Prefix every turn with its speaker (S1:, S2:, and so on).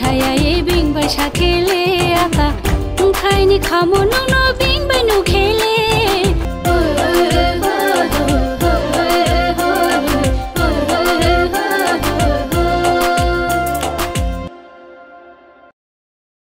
S1: ছায়া এ বিং বাইসা খেলে আতা খাইনি খামো নবী